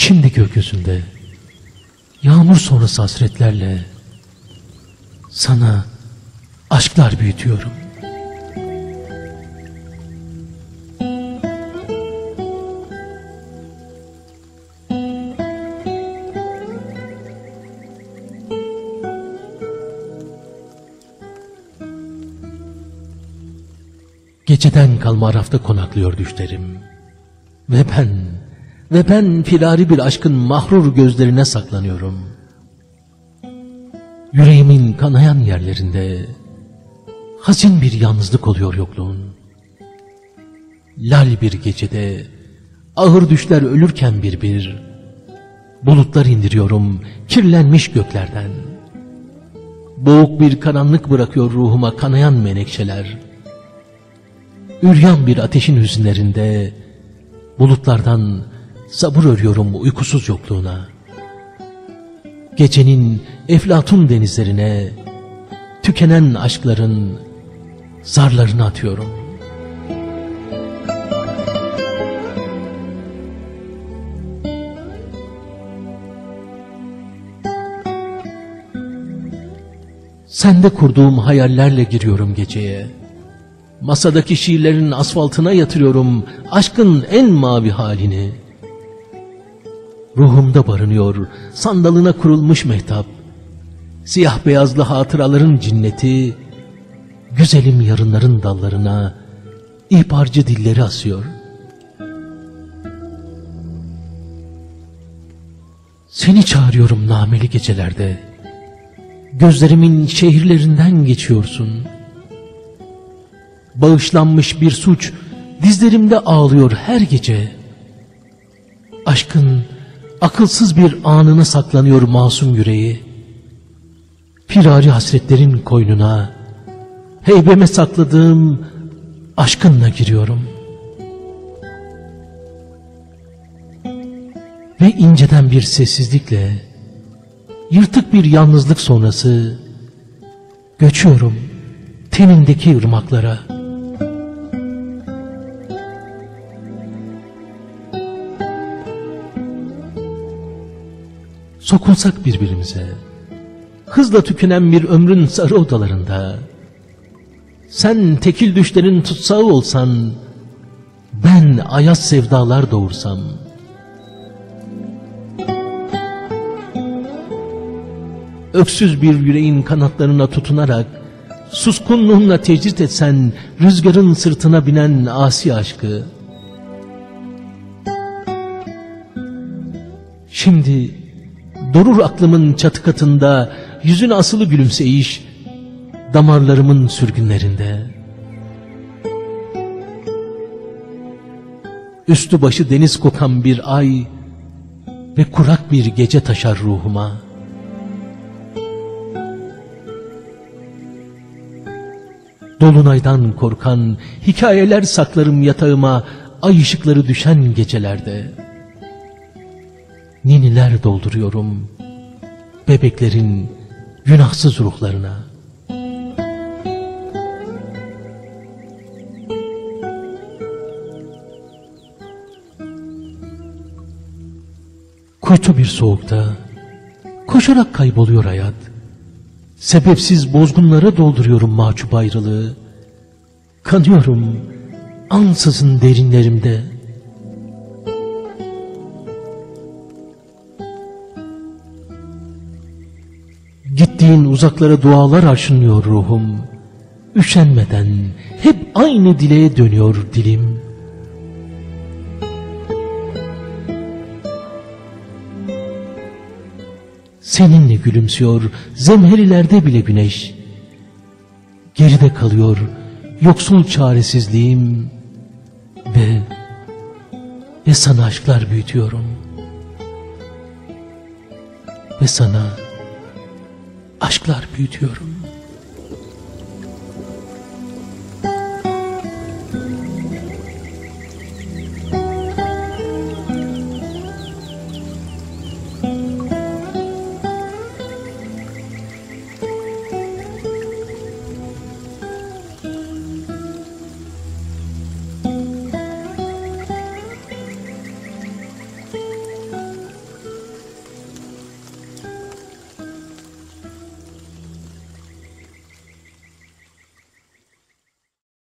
Şimdi gökyüzünde yağmur sonrası hasretlerle sana aşklar büyütüyorum. Geceden kalma arafta konaklıyor düşlerim. Ve ben, ve ben firari bir aşkın mahrur gözlerine saklanıyorum. Yüreğimin kanayan yerlerinde hazin bir yalnızlık oluyor yokluğun. Lal bir gecede ağır düşler ölürken bir bir bulutlar indiriyorum kirlenmiş göklerden. Boğuk bir karanlık bırakıyor ruhuma kanayan menekşeler. Üryan bir ateşin hüzünlerinde bulutlardan sabır örüyorum uykusuz yokluğuna. Gecenin eflatun denizlerine tükenen aşkların zarlarını atıyorum. Sende kurduğum hayallerle giriyorum geceye. Masadaki şiirlerin asfaltına yatırıyorum aşkın en mavi halini. Ruhumda barınıyor sandalına kurulmuş mehtap. Siyah beyazlı hatıraların cinneti, güzelim yarınların dallarına ihbarcı dilleri asıyor. Seni çağırıyorum nameli gecelerde. Gözlerimin şehirlerinden geçiyorsun. Bağışlanmış bir suç dizlerimde ağlıyor her gece. Aşkın akılsız bir anına saklanıyor masum yüreği. Firari hasretlerin koynuna, heybeme sakladığım aşkınla giriyorum. Ve inceden bir sessizlikle, yırtık bir yalnızlık sonrası, göçüyorum tenindeki ırmaklara. Sokulsak birbirimize, hızla tükenen bir ömrün sarı odalarında, sen tekil düşlerin tutsağı olsan, ben ayaz sevdalar doğursam, öksüz bir yüreğin kanatlarına tutunarak, suskunluğunla tecrit etsen, rüzgarın sırtına binen asi aşkı, şimdi durur aklımın çatı katında, yüzün asılı gülümseyiş, damarlarımın sürgünlerinde. Üstü başı deniz kokan bir ay ve kurak bir gece taşar ruhuma. Dolunaydan korkan hikayeler saklarım yatağıma ay ışıkları düşen gecelerde. Niniler dolduruyorum bebeklerin günahsız ruhlarına. Kuytu bir soğukta koşarak kayboluyor hayat. Sebepsiz bozgunlara dolduruyorum mahcup ayrılığı. Kanıyorum ansızın derinlerimde. Gittiğin uzaklara dualar arşınıyor ruhum. Üşenmeden hep aynı dileğe dönüyor dilim. Seninle gülümsüyor zemherilerde bile güneş. Geride kalıyor yoksul çaresizliğim ve ve sana aşklar büyütüyorum. Ve sana aşklar büyütüyorum.